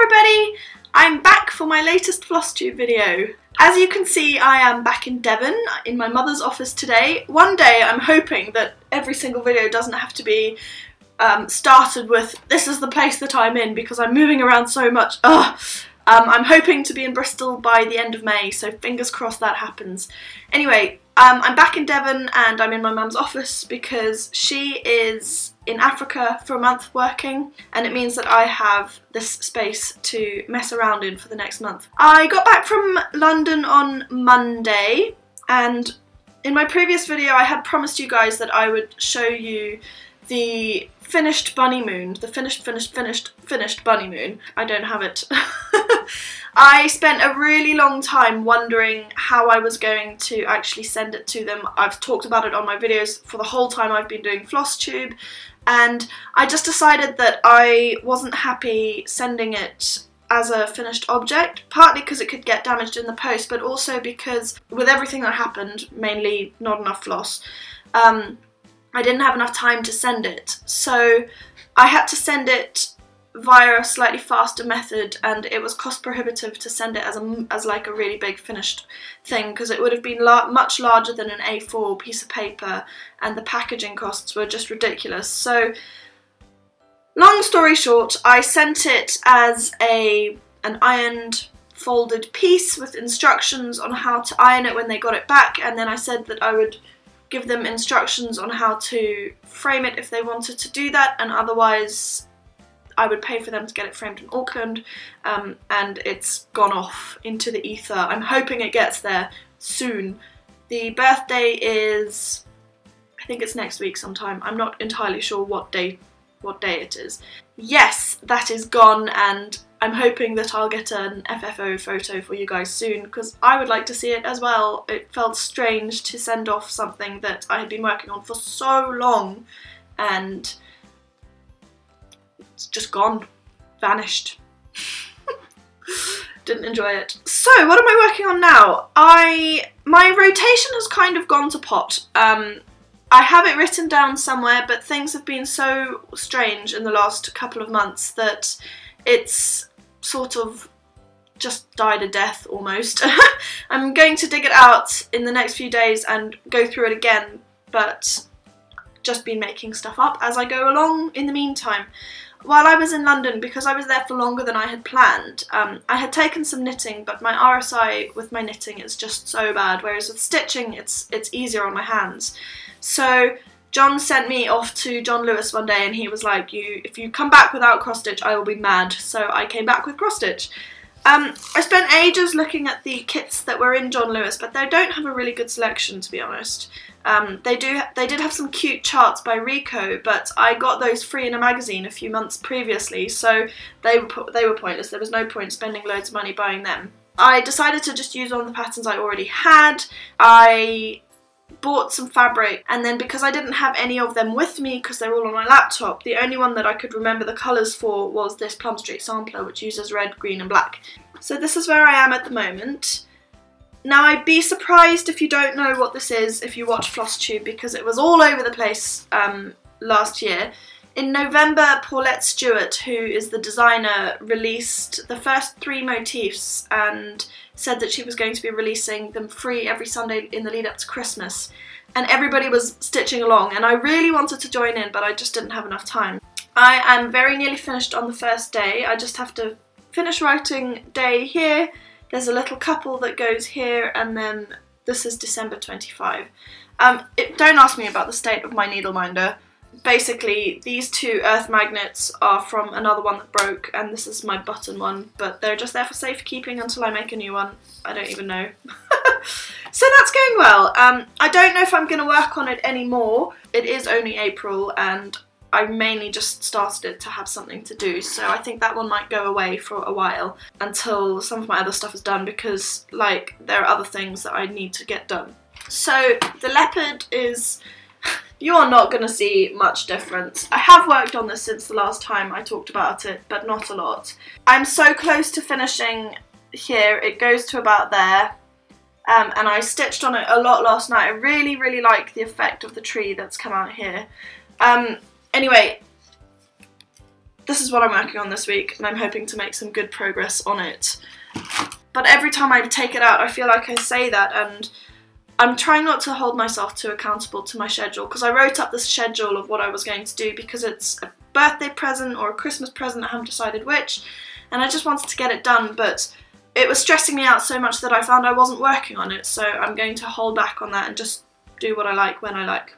everybody! I'm back for my latest FlossTube video. As you can see, I am back in Devon, in my mother's office today. One day I'm hoping that every single video doesn't have to be um, started with, this is the place that I'm in, because I'm moving around so much. Ugh. Um, I'm hoping to be in Bristol by the end of May, so fingers crossed that happens. Anyway, um, I'm back in Devon and I'm in my mum's office because she is in Africa for a month working and it means that I have this space to mess around in for the next month. I got back from London on Monday and in my previous video I had promised you guys that I would show you the finished bunny moon, the finished, finished, finished, finished bunny moon. I don't have it. I spent a really long time wondering how I was going to actually send it to them. I've talked about it on my videos for the whole time I've been doing FlossTube and I just decided that I wasn't happy sending it as a finished object, partly because it could get damaged in the post, but also because with everything that happened, mainly not enough floss, um, I didn't have enough time to send it. So I had to send it via a slightly faster method and it was cost prohibitive to send it as a as like a really big finished thing because it would have been la much larger than an A4 piece of paper and the packaging costs were just ridiculous so long story short I sent it as a an ironed folded piece with instructions on how to iron it when they got it back and then I said that I would give them instructions on how to frame it if they wanted to do that and otherwise I would pay for them to get it framed in Auckland um, and it's gone off into the ether. I'm hoping it gets there soon. The birthday is, I think it's next week sometime. I'm not entirely sure what day what day it is. Yes, that is gone and I'm hoping that I'll get an FFO photo for you guys soon because I would like to see it as well. It felt strange to send off something that I had been working on for so long and it's just gone, vanished. Didn't enjoy it. So, what am I working on now? I my rotation has kind of gone to pot. Um, I have it written down somewhere, but things have been so strange in the last couple of months that it's sort of just died a death almost. I'm going to dig it out in the next few days and go through it again, but just been making stuff up as I go along in the meantime. While I was in London, because I was there for longer than I had planned, um, I had taken some knitting, but my RSI with my knitting is just so bad, whereas with stitching it's, it's easier on my hands. So John sent me off to John Lewis one day and he was like, "You, if you come back without cross stitch, I will be mad." So I came back with cross stitch. Um, I spent ages looking at the kits that were in John Lewis, but they don't have a really good selection, to be honest. Um, they do. They did have some cute charts by Rico, but I got those free in a magazine a few months previously, so they were they were pointless. There was no point spending loads of money buying them. I decided to just use on the patterns I already had. I bought some fabric and then because I didn't have any of them with me because they're all on my laptop, the only one that I could remember the colours for was this Plum Street sampler which uses red, green and black. So this is where I am at the moment. Now I'd be surprised if you don't know what this is if you watch FlossTube because it was all over the place um, last year. In November, Paulette Stewart, who is the designer, released the first three motifs and said that she was going to be releasing them free every Sunday in the lead up to Christmas. And everybody was stitching along, and I really wanted to join in, but I just didn't have enough time. I am very nearly finished on the first day. I just have to finish writing day here. There's a little couple that goes here, and then this is December 25. Um, it, don't ask me about the state of my needle minder basically these two earth magnets are from another one that broke and this is my button one but they're just there for safekeeping until I make a new one. I don't even know. so that's going well. Um, I don't know if I'm going to work on it anymore. It is only April and I mainly just started it to have something to do so I think that one might go away for a while until some of my other stuff is done because like there are other things that I need to get done. So the leopard is you're not going to see much difference. I have worked on this since the last time I talked about it, but not a lot. I'm so close to finishing here, it goes to about there. Um, and I stitched on it a lot last night. I really, really like the effect of the tree that's come out here. Um, anyway, this is what I'm working on this week and I'm hoping to make some good progress on it. But every time I take it out I feel like I say that and I'm trying not to hold myself too accountable to my schedule because I wrote up the schedule of what I was going to do because it's a birthday present or a Christmas present, I haven't decided which, and I just wanted to get it done, but it was stressing me out so much that I found I wasn't working on it, so I'm going to hold back on that and just do what I like when I like.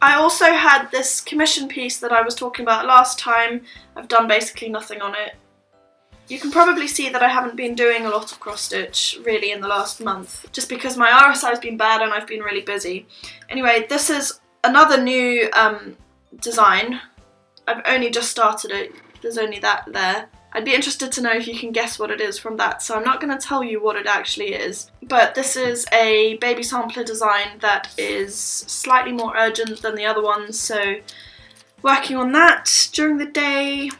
I also had this commission piece that I was talking about last time. I've done basically nothing on it. You can probably see that I haven't been doing a lot of cross stitch really in the last month just because my RSI has been bad and I've been really busy. Anyway, this is another new um, design. I've only just started it. There's only that there. I'd be interested to know if you can guess what it is from that, so I'm not going to tell you what it actually is. But this is a baby sampler design that is slightly more urgent than the other ones, so working on that during the day.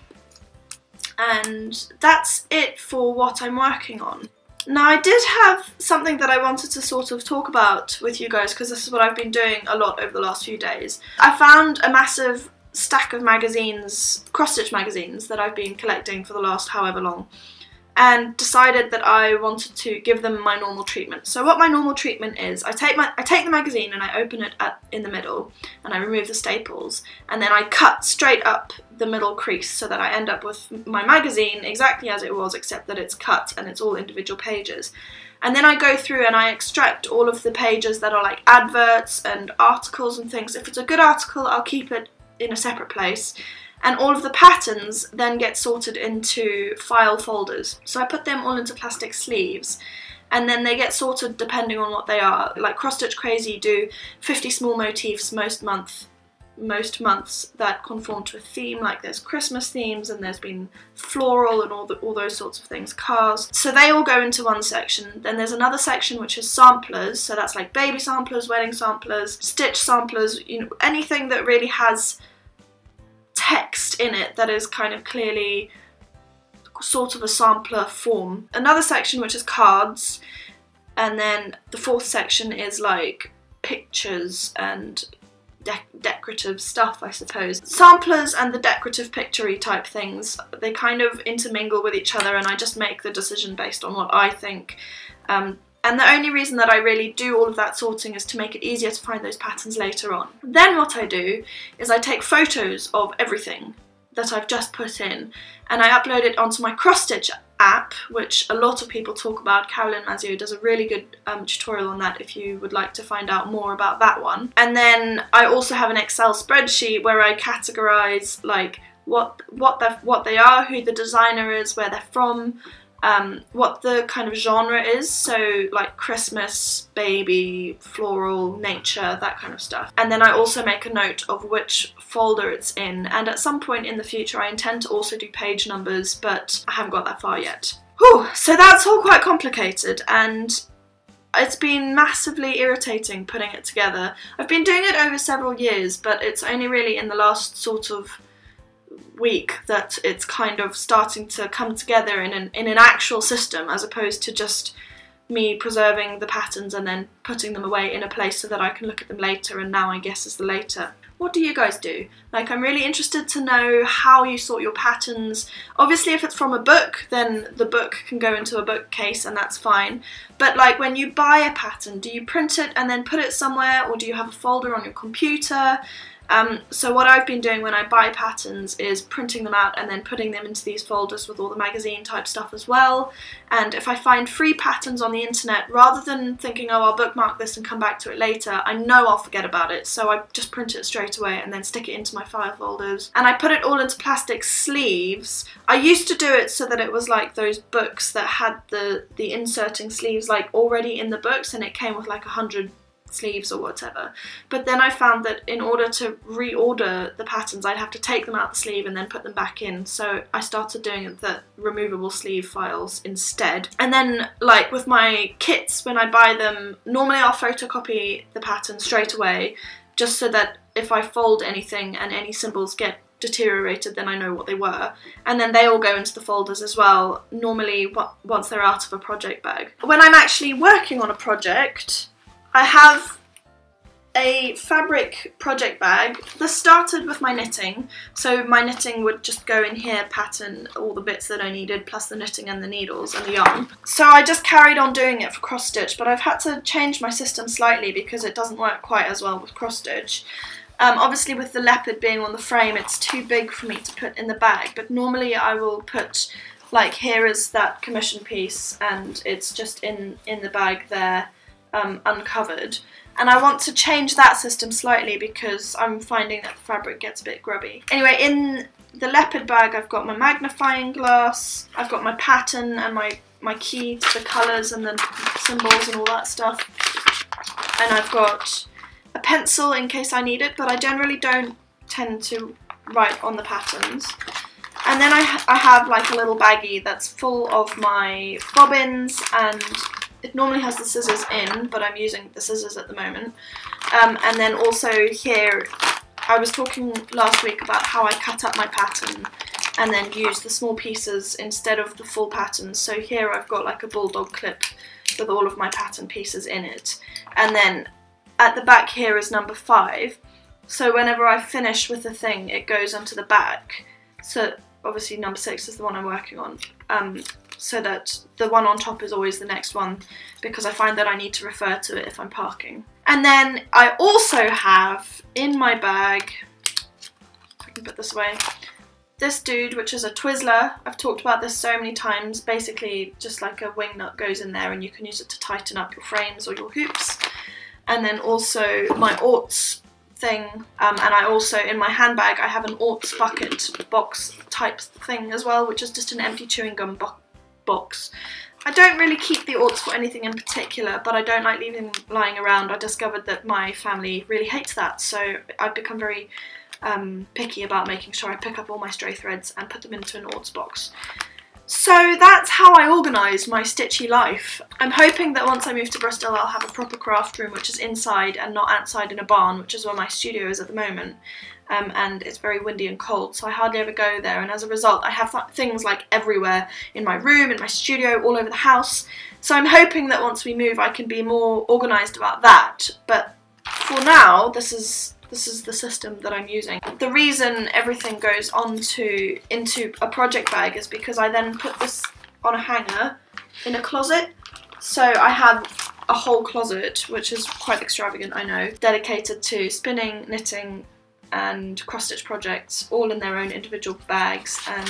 And that's it for what I'm working on. Now I did have something that I wanted to sort of talk about with you guys because this is what I've been doing a lot over the last few days. I found a massive stack of magazines, cross-stitch magazines, that I've been collecting for the last however long and decided that I wanted to give them my normal treatment. So what my normal treatment is, I take my I take the magazine and I open it at, in the middle and I remove the staples and then I cut straight up the middle crease so that I end up with my magazine exactly as it was except that it's cut and it's all individual pages. And then I go through and I extract all of the pages that are like adverts and articles and things. If it's a good article, I'll keep it in a separate place and all of the patterns then get sorted into file folders. So I put them all into plastic sleeves and then they get sorted depending on what they are. Like Cross Stitch Crazy do 50 small motifs most month most months that conform to a theme like there's Christmas themes and there's been floral and all the, all those sorts of things cars so they all go into one section then there's another section which is samplers so that's like baby samplers wedding samplers stitch samplers you know anything that really has text in it that is kind of clearly sort of a sampler form another section which is cards and then the fourth section is like pictures and de decorative stuff, I suppose. Samplers and the decorative picturey type things, they kind of intermingle with each other and I just make the decision based on what I think. Um, and the only reason that I really do all of that sorting is to make it easier to find those patterns later on. Then what I do is I take photos of everything that I've just put in and I upload it onto my cross stitch app, which a lot of people talk about. Carolyn Mazio does a really good um, tutorial on that if you would like to find out more about that one. And then I also have an Excel spreadsheet where I categorize like what what they what they are, who the designer is, where they're from, um, what the kind of genre is, so like Christmas, baby, floral, nature, that kind of stuff. And then I also make a note of which folder it's in, and at some point in the future I intend to also do page numbers, but I haven't got that far yet. Whew, so that's all quite complicated, and it's been massively irritating putting it together. I've been doing it over several years, but it's only really in the last sort of week that it's kind of starting to come together in an, in an actual system as opposed to just me preserving the patterns and then putting them away in a place so that I can look at them later and now I guess is the later. What do you guys do? Like I'm really interested to know how you sort your patterns. Obviously if it's from a book then the book can go into a bookcase and that's fine. But like when you buy a pattern, do you print it and then put it somewhere or do you have a folder on your computer? Um, so what I've been doing when I buy patterns is printing them out and then putting them into these folders with all the magazine type stuff as well. And if I find free patterns on the internet, rather than thinking, oh, I'll bookmark this and come back to it later, I know I'll forget about it. So I just print it straight away and then stick it into my file folders. And I put it all into plastic sleeves. I used to do it so that it was like those books that had the, the inserting sleeves like already in the books and it came with like a hundred sleeves or whatever. But then I found that in order to reorder the patterns, I'd have to take them out the sleeve and then put them back in. So I started doing the removable sleeve files instead. And then like with my kits, when I buy them, normally I'll photocopy the pattern straight away just so that if I fold anything and any symbols get deteriorated then I know what they were and then they all go into the folders as well normally once they're out of a project bag. When I'm actually working on a project I have a fabric project bag. This started with my knitting, so my knitting would just go in here, pattern all the bits that I needed, plus the knitting and the needles and the yarn. So I just carried on doing it for cross stitch, but I've had to change my system slightly because it doesn't work quite as well with cross stitch. Um, obviously with the leopard being on the frame it's too big for me to put in the bag but normally I will put like here is that commission piece and it's just in in the bag there um, uncovered and I want to change that system slightly because I'm finding that the fabric gets a bit grubby. Anyway in the leopard bag I've got my magnifying glass, I've got my pattern and my, my key to the colours and the symbols and all that stuff and I've got a pencil in case I need it, but I generally don't tend to write on the patterns. And then I, ha I have like a little baggie that's full of my bobbins and it normally has the scissors in, but I'm using the scissors at the moment. Um, and then also here, I was talking last week about how I cut up my pattern and then use the small pieces instead of the full pattern. So here I've got like a bulldog clip with all of my pattern pieces in it. And then at the back here is number five. So whenever I finish with the thing, it goes onto the back. So obviously number six is the one I'm working on. Um, so that the one on top is always the next one because I find that I need to refer to it if I'm parking. And then I also have in my bag, I can put this away, this dude, which is a Twizzler. I've talked about this so many times. Basically, just like a wing nut goes in there and you can use it to tighten up your frames or your hoops and then also my Orts thing um, and I also in my handbag I have an Orts bucket box type thing as well which is just an empty chewing gum bo box. I don't really keep the Orts for anything in particular but I don't like leaving them lying around. I discovered that my family really hates that so I've become very um, picky about making sure I pick up all my stray threads and put them into an Orts box. So that's how I organise my stitchy life. I'm hoping that once I move to Bristol I'll have a proper craft room which is inside and not outside in a barn, which is where my studio is at the moment. Um, and it's very windy and cold, so I hardly ever go there. And as a result, I have things like everywhere in my room, in my studio, all over the house. So I'm hoping that once we move, I can be more organised about that. But for now, this is this is the system that I'm using. The reason everything goes onto into a project bag is because I then put this on a hanger in a closet. So I have a whole closet, which is quite extravagant, I know, dedicated to spinning, knitting, and cross-stitch projects, all in their own individual bags, and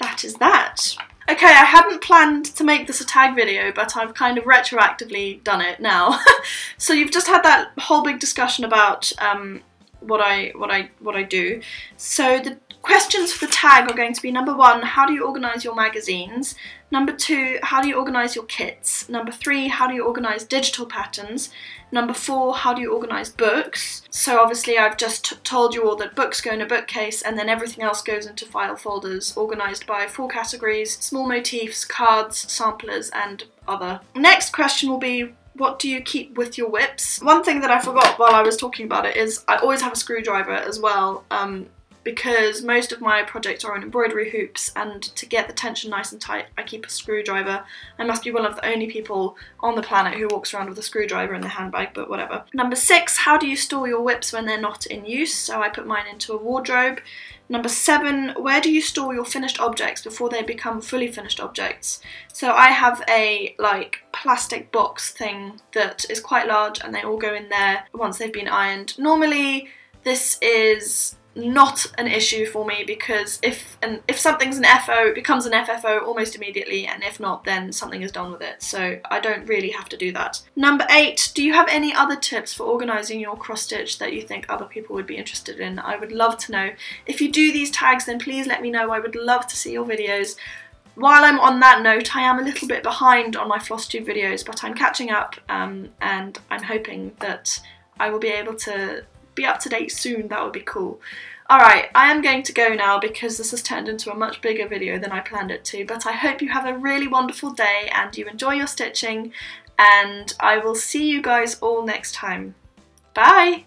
that is that. Okay, I hadn't planned to make this a tag video, but I've kind of retroactively done it now. so you've just had that whole big discussion about um, what I what I what I do. So the questions for the tag are going to be number one, how do you organise your magazines? Number two, how do you organise your kits? Number three, how do you organise digital patterns? Number four, how do you organise books? So obviously I've just told you all that books go in a bookcase and then everything else goes into file folders organised by four categories, small motifs, cards, samplers and other. Next question will be what do you keep with your WIPs? One thing that I forgot while I was talking about it is I always have a screwdriver as well um, because most of my projects are on embroidery hoops and to get the tension nice and tight I keep a screwdriver. I must be one of the only people on the planet who walks around with a screwdriver in their handbag but whatever. Number six, how do you store your WIPs when they're not in use? So I put mine into a wardrobe. Number seven, where do you store your finished objects before they become fully finished objects? So I have a like plastic box thing that is quite large and they all go in there once they've been ironed. Normally this is not an issue for me because if and if something's an FO, it becomes an FFO almost immediately, and if not, then something is done with it. So I don't really have to do that. Number eight, do you have any other tips for organising your cross stitch that you think other people would be interested in? I would love to know. If you do these tags, then please let me know. I would love to see your videos. While I'm on that note, I am a little bit behind on my FlossTube videos, but I'm catching up um, and I'm hoping that I will be able to be up to date soon, that would be cool. Alright, I am going to go now because this has turned into a much bigger video than I planned it to, but I hope you have a really wonderful day and you enjoy your stitching, and I will see you guys all next time. Bye!